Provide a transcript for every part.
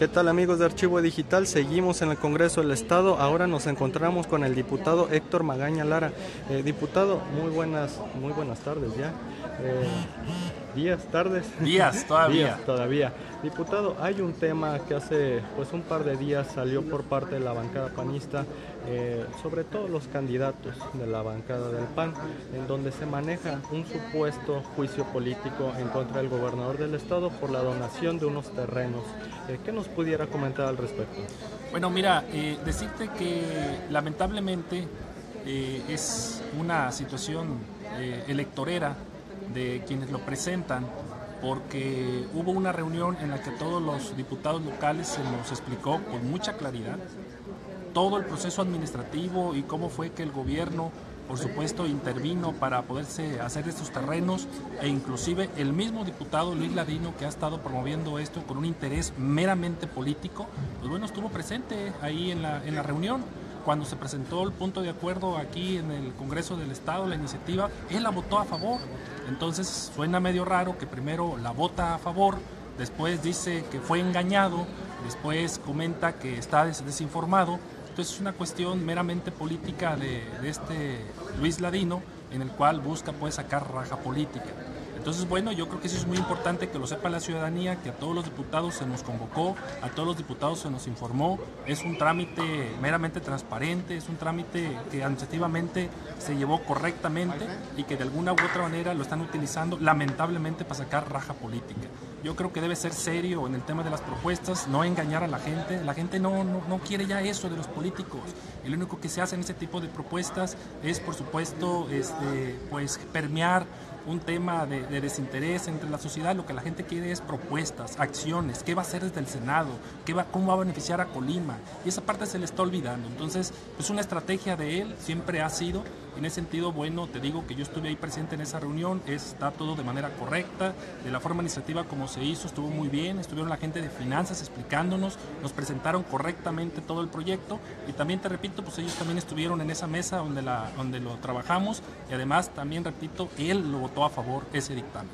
¿Qué tal amigos de Archivo Digital? Seguimos en el Congreso del Estado. Ahora nos encontramos con el diputado Héctor Magaña Lara. Eh, diputado, muy buenas, muy buenas tardes ya. Eh, días, tardes. Días, todavía. Días, todavía. Diputado, hay un tema que hace pues un par de días salió por parte de la bancada panista, eh, sobre todo los candidatos de la bancada del PAN, en donde se maneja un supuesto juicio político en contra del gobernador del estado por la donación de unos terrenos. Eh, ¿Qué nos pudiera comentar al respecto? Bueno, mira, eh, decirte que lamentablemente es una situación electorera de quienes lo presentan porque hubo una reunión en la que todos los diputados locales se nos explicó con mucha claridad todo el proceso administrativo y cómo fue que el gobierno, por supuesto, intervino para poderse hacer estos terrenos e inclusive el mismo diputado Luis Ladino que ha estado promoviendo esto con un interés meramente político, pues bueno, estuvo presente ahí en la, en la reunión cuando se presentó el punto de acuerdo aquí en el Congreso del Estado, la iniciativa, él la votó a favor. Entonces suena medio raro que primero la vota a favor, después dice que fue engañado, después comenta que está desinformado. Entonces es una cuestión meramente política de, este Luis Ladino, en el cual busca pues sacar raja política. Entonces, bueno, yo creo que eso es muy importante que lo sepa la ciudadanía, que a todos los diputados se nos convocó, a todos los diputados se nos informó. Es un trámite meramente transparente, es un trámite que administrativamente se llevó correctamente y que de alguna u otra manera lo están utilizando lamentablemente para sacar raja política. Yo creo que debe ser serio en el tema de las propuestas, no engañar a la gente. La gente no, no, quiere ya eso de los políticos. Lo único que se hace en ese tipo de propuestas es, por supuesto, este, pues, permear un tema de, desinterés entre la sociedad, lo que la gente quiere es propuestas, acciones, qué va a hacer desde el Senado, qué va, cómo va a beneficiar a Colima. Y esa parte se le está olvidando. Entonces, es una estrategia de él, siempre ha sido. En ese sentido, bueno, te digo que yo estuve ahí presente en esa reunión, está todo de manera correcta, de la forma administrativa como se hizo, estuvo muy bien, estuvieron la gente de finanzas explicándonos, nos presentaron correctamente todo el proyecto y también te repito, pues ellos también estuvieron en esa mesa donde, la, donde lo trabajamos y además también repito, él lo votó a favor ese dictamen.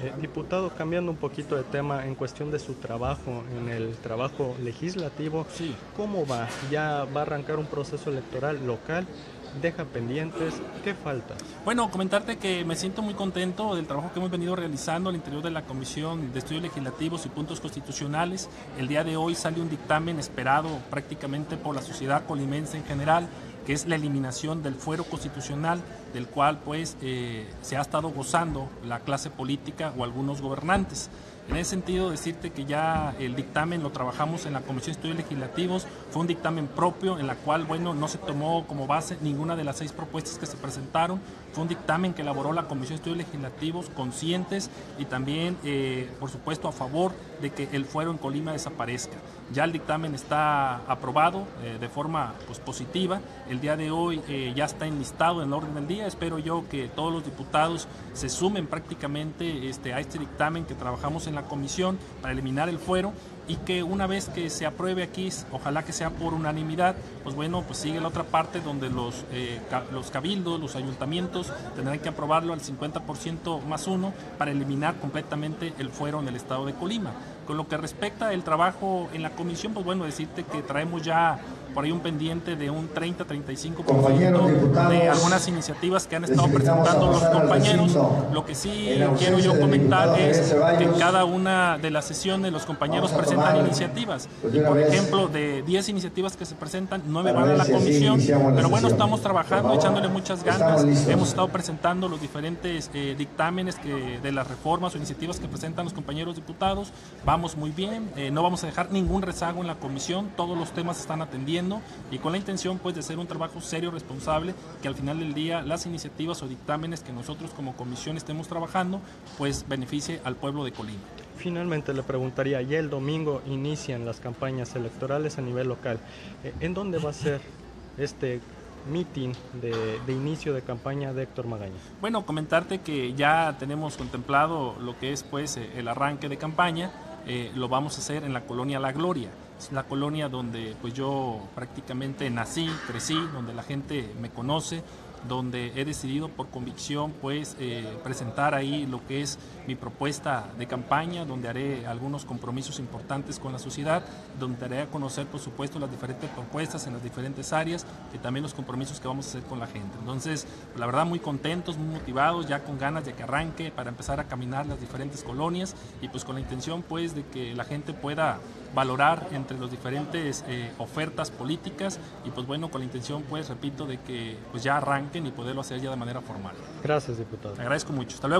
Eh, diputado, cambiando un poquito de tema en cuestión de su trabajo, en el trabajo legislativo, sí. ¿cómo va? ¿Ya va a arrancar un proceso electoral local? deja pendientes? ¿Qué falta? Bueno, comentarte que me siento muy contento del trabajo que hemos venido realizando al interior de la Comisión de Estudios Legislativos y Puntos Constitucionales. El día de hoy sale un dictamen esperado prácticamente por la sociedad colimense en general que es la eliminación del fuero constitucional del cual pues eh, se ha estado gozando la clase política o algunos gobernantes. En ese sentido, decirte que ya el dictamen lo trabajamos en la Comisión de Estudios Legislativos, fue un dictamen propio en la cual, bueno, no se tomó como base ninguna de las seis propuestas que se presentaron, fue un dictamen que elaboró la Comisión de Estudios Legislativos conscientes y también, eh, por supuesto, a favor de que el fuero en Colima desaparezca. Ya el dictamen está aprobado eh, de forma pues, positiva, el día de hoy eh, ya está enlistado en el orden del día, espero yo que todos los diputados se sumen prácticamente este, a este dictamen que trabajamos en la comisión para eliminar el fuero y que una vez que se apruebe aquí, ojalá que sea por unanimidad, pues bueno, pues sigue la otra parte donde los, eh, los cabildos, los ayuntamientos tendrán que aprobarlo al 50% más uno para eliminar completamente el fuero en el estado de Colima. Con lo que respecta el trabajo en la comisión, pues bueno, decirte que traemos ya por ahí un pendiente de un 30-35% de algunas iniciativas que han estado presentando los compañeros. Lo que sí quiero yo comentar es que en cada una de las sesiones los compañeros presentan iniciativas. Y por ejemplo, de 10 iniciativas que se presentan, 9 van a la comisión. Pero bueno, estamos trabajando, echándole muchas ganas. Hemos estado presentando los diferentes eh, dictámenes que, de las reformas o iniciativas que presentan los compañeros diputados. Vamos muy bien, eh, no vamos a dejar ningún rezago en la comisión, todos los temas se están atendiendo y con la intención pues de hacer un trabajo serio, responsable, que al final del día las iniciativas o dictámenes que nosotros como comisión estemos trabajando pues beneficie al pueblo de Colima. Finalmente le preguntaría, ya el domingo inician las campañas electorales a nivel local. Eh, ¿En dónde va a ser este meeting de, inicio de campaña de Héctor Magaña? Bueno, comentarte que ya tenemos contemplado lo que es pues el arranque de campaña, eh, lo vamos a hacer en la colonia La Gloria. La colonia donde pues yo prácticamente nací, crecí, donde la gente me conoce, donde he decidido por convicción pues eh, presentar ahí lo que es mi propuesta de campaña, donde haré algunos compromisos importantes con la sociedad, donde haré a conocer por supuesto las diferentes propuestas en las diferentes áreas y también los compromisos que vamos a hacer con la gente. Entonces, la verdad muy contentos, muy motivados, ya con ganas de que arranque para empezar a caminar las diferentes colonias y pues con la intención pues de que la gente pueda valorar entre las diferentes eh, ofertas políticas y pues bueno, con la intención pues repito de que pues ya arranquen y poderlo hacer ya de manera formal. Gracias, diputado. agradezco mucho. Hasta luego.